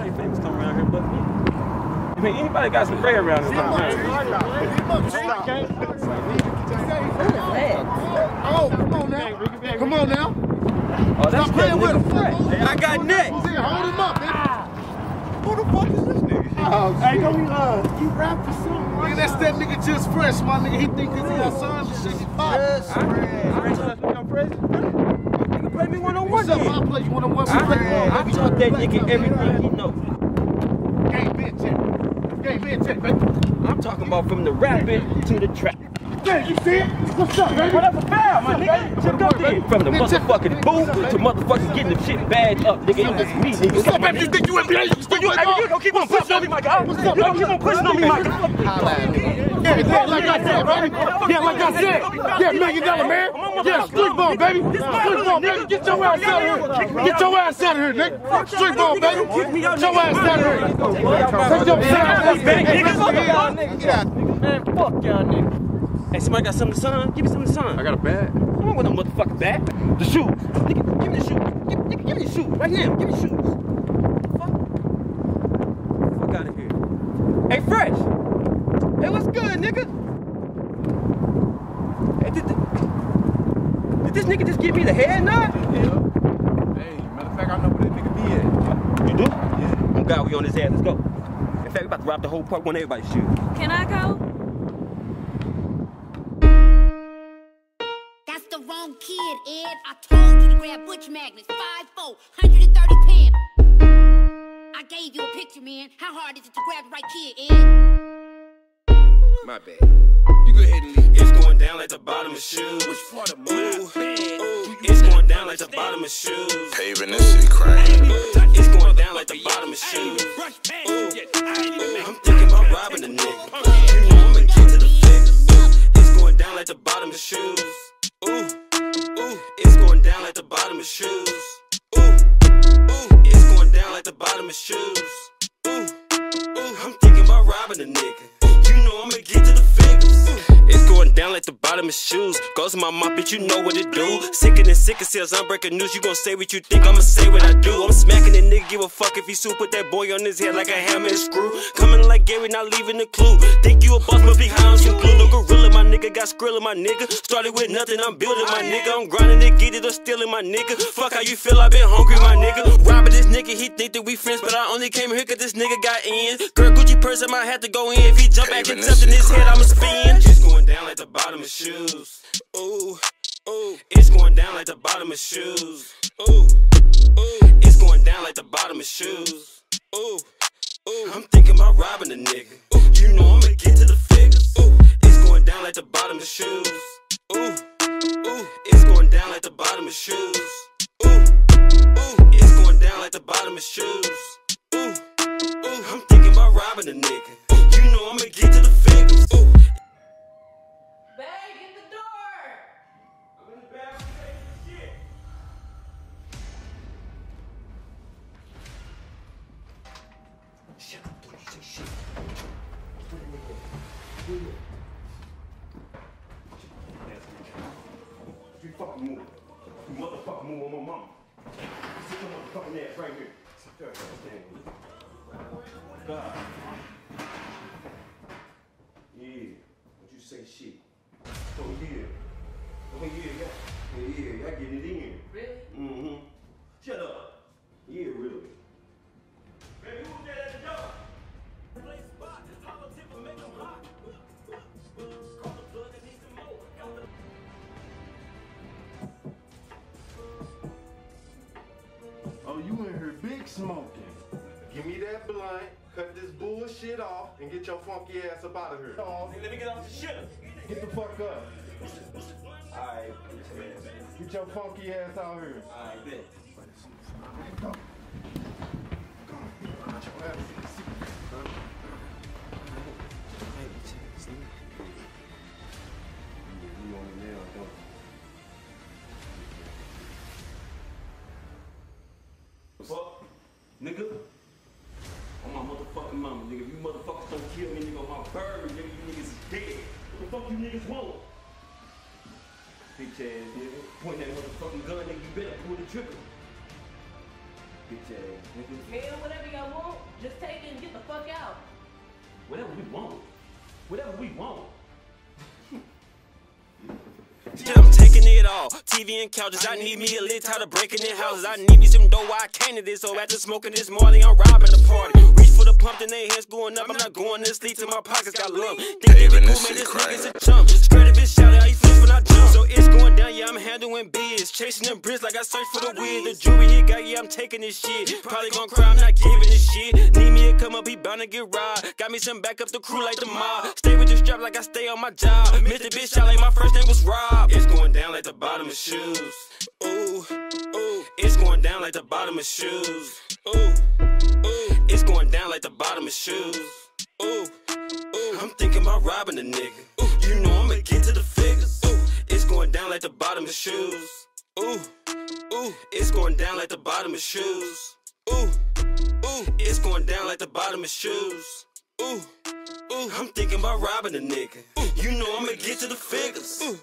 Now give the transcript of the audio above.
Nobody famous come around here but me. I mean, anybody got some bread around this Oh, come on now. Come on now. Oh, that's Stop playing with him. Hey, I got neck. Hold him up, man. Who the fuck is this nigga? Oh, Hey, don't we, uh, you rap for something? Nigga, that's that nigga Juss Fresh, my nigga. He think cause he got sons and shit, he pop. Yes, I am president. Nigga play me one on one. What's up? I'll play you one on one. I, I taught that nigga everything he know. Game man check. Game man check, baby. I'm talking about from the rapping to the trap. What's up, baby? Up nigga? There. From the motherfucking booth to motherfucking getting the shit bagged up, nigga. It was me, nigga. What's up, baby? You think you NBA? You think you Hey, you don't keep on pushing on me, my guy. You don't keep on pushing on me, my guy. Yeah, yeah, like I said, baby. Yeah, like I said. Yeah, million dollar man. Yeah, street ball, baby. Street ball, baby. Get your ass out of here. Get your ass out of here, nigga. Street ball, baby. Get your ass out of here. Take your ass out nigga. Of here. Man, fuck y'all niggas. Hey, somebody got something to sign? Give me something to sign. I got a bag. I don't want no motherfucking bag. The shoes. Nigga, give me the shoes. Give, nigga, give me the shoes. Right now. Give me the shoes. Fuck. Fuck out of here. Hey, Fresh. Hey, what's good, nigga? Hey, did, did this nigga just give me the head nod? Yeah. Hey, matter of fact, I know where that nigga be at. You do? Yeah. I'm God, we on his ass. Let's go. In fact, we about to rob the whole park, want everybody's shoes. Can I go? Wrong kid, Ed. I told you to grab Butch Magnus, 5'4", 130 pounds. I gave you a picture, man. How hard is it to grab the right kid, Ed? My bad. You go ahead and leave. It's going down like the bottom of shoes. Which part of my Ooh, ooh. It's going down like the bottom of shoes. Paving this shit crying. It's going down like the bottom of shoes. Ooh, down like the bottom of shoes. Ooh, ooh. It's going down like the bottom of shoes. Ooh, ooh. I'm thinking about robbing a nigga. You know I'ma get to the figures. It's going down like the bottom of shoes. Goes to my mouth, bitch, you know what to do. Sicker than sicker sales, I'm breaking news. You gon' say what you think, I'ma say what I do. I'm smacking the nigga, give a fuck if he sue. Put that boy on his head like a hammer and screw. Coming like Gary, not leaving a clue. Think you a boss, got skrilla, my nigga. Started with nothing, I'm building, my oh, nigga. I'm grinding to get it or stealing, my nigga. Fuck how you feel, I been hungry, my nigga. Robbing this nigga, he think that we friends, but I only came here cause this nigga got in. Girl, Gucci purse, I might have to go in. If he jump back and touch in his head, I'ma spin. It's going down like the bottom of shoes. Ooh, ooh. It's going down like the bottom of shoes. Ooh, ooh. It's going down like the bottom of shoes. Ooh. Like the bottom of shoes. Ooh, ooh. I'm thinking about robbing a nigga. You know I'ma get to the figures. Your motherfucking ass right here. Sit smoking. Give me that blunt, cut this bullshit off, and get your funky ass up out of here. Oh, Hey, let me get off the shit. get the fuck up. Alright, Get your funky ass out here. alright, bet. Go. Go. Get your ass in nigga. On my motherfucking mama, nigga. If you motherfuckers don't kill me, nigga, on my bird, nigga, you niggas is dead. What the fuck you niggas want? Bitch ass nigga. Point that motherfucking gun, nigga. You better pull the trigger. Bitch ass nigga. Man, whatever y'all want, just take it and get the fuck out. Whatever we want. Whatever we want. All. TV and couches, I need me a lit tired of breaking in houses. I need me some dough I came to this. So after smoking this morning, I'm robbing the party. Reach for the pump, then they hands going up. I'm not going to sleep till my pockets got lump. Think they cool, man, this nigga's a chump. Scared of bitch shout how you feel when I jump. So it's going down, I'm handling biz. Chasing them bricks like I search for the weed. The jewelry he got, yeah, I'm taking this shit. Probably gon' cry, I'm not giving this shit. Need me to come up, he bound to get robbed. Got me some back up the crew like the mob. Stay with the strap like I stay on my job. Mr. Bitch shout like my first name was Rob. It's going down like the bottom of shoes. Ooh, ooh. It's going down like the bottom of shoes. Ooh, ooh. It's going down like the bottom of shoes. Ooh, ooh. I'm thinking about robbing a nigga. Ooh, you know I'ma get to the figures. Going down like the bottom of shoes. Ooh, ooh. It's going down like the bottom of shoes. Ooh, ooh. It's going down like the bottom of shoes. Ooh, ooh. I'm thinking about robbing a nigga. Ooh, you know I'ma get to the figures. Ooh.